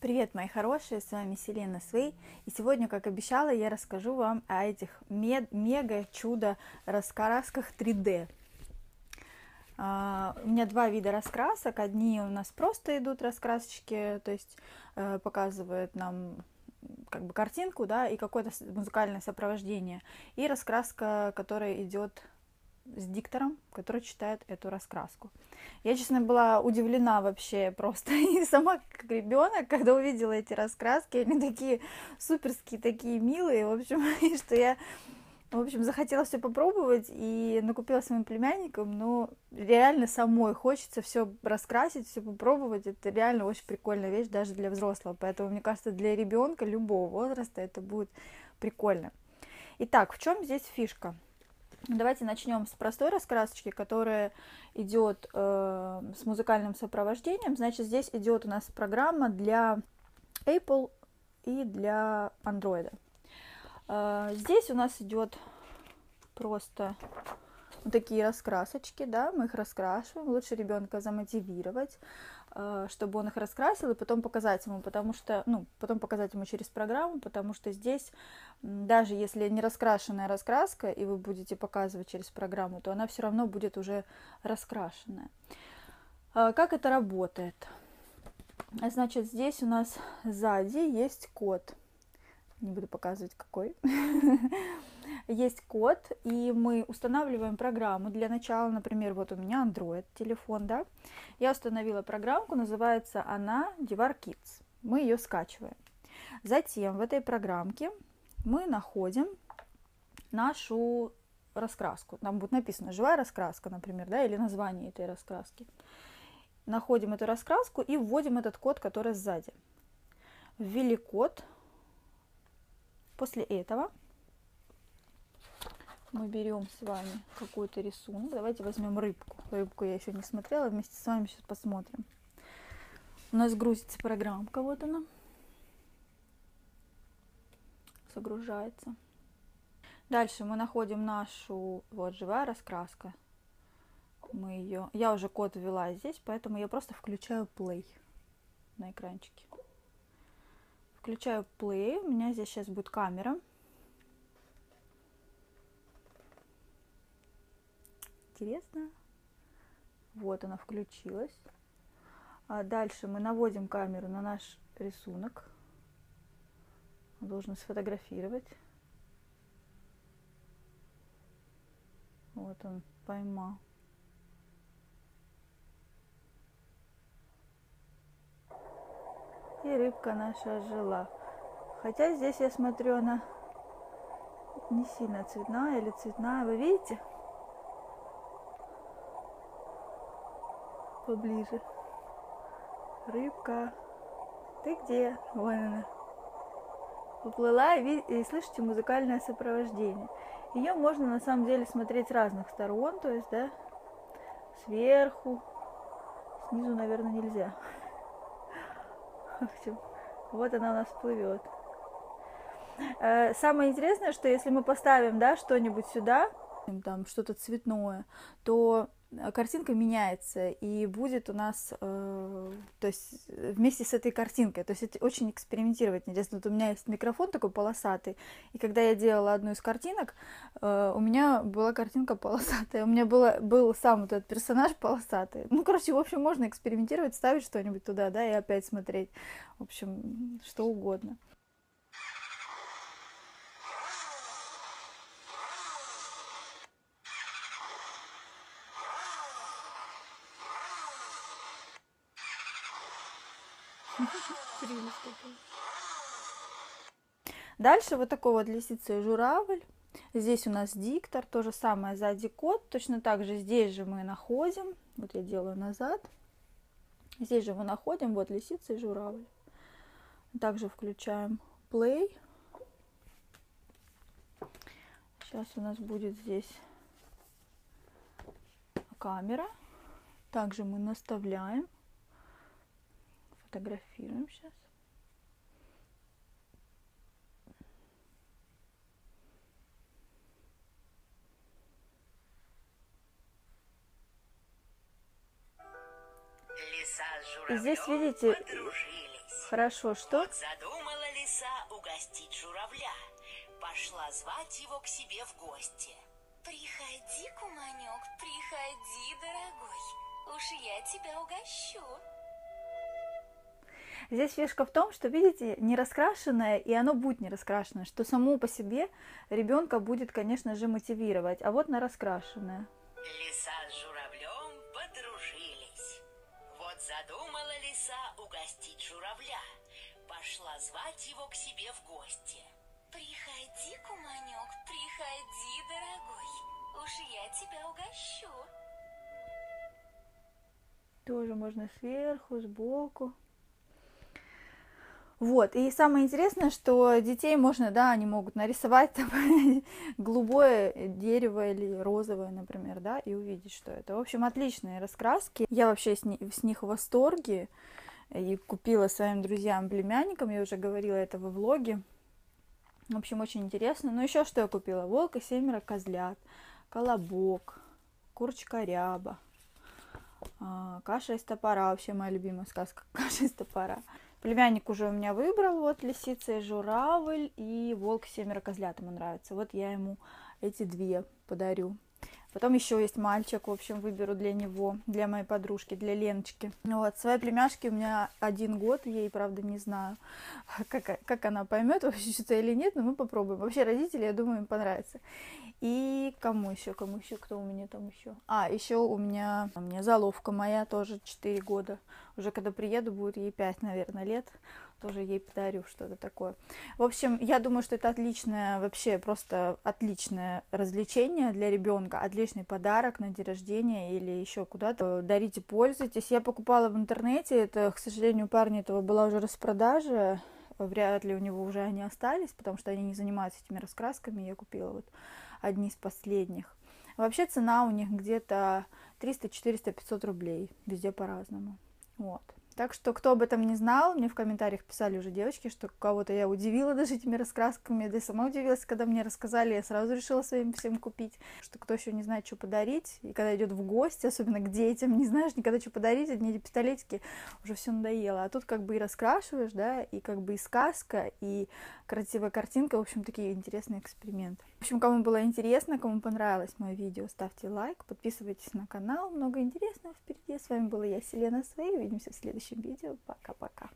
Привет, мои хорошие, с вами Селена Свей, и сегодня, как обещала, я расскажу вам о этих мега чудо раскрасках 3D. Uh, у меня два вида раскрасок. Одни у нас просто идут раскрасочки, то есть uh, показывают нам как бы картинку, да, и какое-то музыкальное сопровождение. И раскраска, которая идет с диктором, который читает эту раскраску. Я, честно, была удивлена вообще просто. И сама как ребенок, когда увидела эти раскраски, они такие суперские, такие милые, в общем, и что я, в общем, захотела все попробовать и накупила своим племянникам, но реально самой хочется все раскрасить, все попробовать. Это реально очень прикольная вещь даже для взрослого. Поэтому, мне кажется, для ребенка любого возраста это будет прикольно. Итак, в чем здесь фишка? Давайте начнем с простой раскрасочки, которая идет э, с музыкальным сопровождением. Значит, здесь идет у нас программа для Apple и для Android. Э, здесь у нас идет просто такие раскрасочки, да, мы их раскрашиваем. Лучше ребенка замотивировать, э, чтобы он их раскрасил и потом показать ему, потому что, ну, потом показать ему через программу, потому что здесь, даже если не раскрашенная раскраска, и вы будете показывать через программу, то она все равно будет уже раскрашенная. Э, как это работает? Значит, здесь у нас сзади есть код. Не буду показывать какой. есть код, и мы устанавливаем программу. Для начала, например, вот у меня Android телефон, да, я установила программку, называется она Divar Kids. Мы ее скачиваем. Затем в этой программке мы находим нашу раскраску. Там будет написано живая раскраска, например, да, или название этой раскраски. Находим эту раскраску и вводим этот код, который сзади. Ввели код. После этого мы берем с вами какой-то рисунок. Давайте возьмем рыбку. Рыбку я еще не смотрела, вместе с вами сейчас посмотрим. У нас грузится программка, вот она. Загружается. Дальше мы находим нашу, вот, живая раскраска. Мы ее, я уже код ввела здесь, поэтому я просто включаю play на экранчике. Включаю play, у меня здесь сейчас будет камера. Интересно. Вот она включилась. А дальше мы наводим камеру на наш рисунок. Он должен сфотографировать. Вот он поймал. И рыбка наша жила. Хотя здесь я смотрю, она не сильно цветная или цветная. Вы видите? Поближе. Рыбка, ты где? Вон она. Поплыла и, и слышите музыкальное сопровождение. Ее можно на самом деле смотреть с разных сторон, то есть, да, сверху, снизу, наверное, нельзя. В общем, вот она у нас плывет. Э, самое интересное, что если мы поставим, да, что-нибудь сюда, там что-то цветное, то Э, картинка меняется и будет у нас, э, то есть вместе с этой картинкой, то есть это очень экспериментировать интересно. Вот у меня есть микрофон такой полосатый, и когда я делала одну из картинок, э, у меня была картинка полосатая, у меня было, был сам вот этот персонаж полосатый. Ну, короче, в общем, можно экспериментировать, ставить что-нибудь туда, да, и опять смотреть, в общем, что угодно. Дальше вот такой вот лисица и журавль. Здесь у нас диктор, то же самое сзади код. Точно так же здесь же мы находим, вот я делаю назад. Здесь же мы находим вот лисица и журавль. Также включаем play. Сейчас у нас будет здесь камера. Также мы наставляем Фотографируем сейчас. И здесь, видите, Хорошо, что? Вот задумала лиса угостить журавля. Пошла звать его к себе в гости. Приходи, куманек, приходи, дорогой. Уж я тебя угощу. Здесь фишка в том, что, видите, не раскрашенное, и оно будет не раскрашенное, что само по себе ребенка будет, конечно же, мотивировать. А вот на раскрашенное. Лиса с журавлем подружились. Вот задумала лиса угостить журавля. Пошла звать его к себе в гости. Приходи, куманек, приходи, дорогой. Уж я тебя угощу. Тоже можно сверху, сбоку. Вот, и самое интересное, что детей можно, да, они могут нарисовать там, голубое дерево или розовое, например, да, и увидеть, что это. В общем, отличные раскраски. Я вообще с, ни, с них в восторге и купила своим друзьям, племянникам, я уже говорила это во влоге. В общем, очень интересно. Ну, еще что я купила? Волк и семеро козлят, колобок, курочка ряба, а, каша из топора, вообще моя любимая сказка, каша из топора. Племянник уже у меня выбрал, вот лисица и журавль, и волк семеро козлят ему нравится. Вот я ему эти две подарю. Потом еще есть мальчик, в общем, выберу для него, для моей подружки, для Леночки. Вот, своей племяшки у меня один год, ей, правда, не знаю, как, как она поймет вообще что-то или нет, но мы попробуем. Вообще, родители, я думаю, им понравится. И кому еще, кому еще, кто у меня там еще? А, еще у меня, у меня заловка моя тоже 4 года. Уже когда приеду, будет ей 5, наверное, лет. Тоже ей подарю что-то такое. В общем, я думаю, что это отличное, вообще просто отличное развлечение для ребенка, отличный подарок на день рождения или еще куда-то. Дарите, пользуйтесь. Я покупала в интернете, это, к сожалению, у парня этого была уже распродажа, вряд ли у него уже они остались, потому что они не занимаются этими раскрасками. Я купила вот одни из последних. Вообще цена у них где-то 300, 400, 500 рублей. Везде по-разному. Вот. Так что, кто об этом не знал, мне в комментариях писали уже девочки, что кого-то я удивила даже этими раскрасками, да и сама удивилась, когда мне рассказали, я сразу решила своим всем купить, что кто еще не знает, что подарить, и когда идет в гости, особенно к детям, не знаешь никогда, что подарить, одни эти пистолетики, уже все надоело, а тут как бы и раскрашиваешь, да, и как бы и сказка, и красивая картинка, в общем, такие интересные эксперименты. В общем, кому было интересно, кому понравилось мое видео, ставьте лайк, подписывайтесь на канал, много интересного впереди. С вами была я, Селена Свей, увидимся в следующем видео. Пока-пока.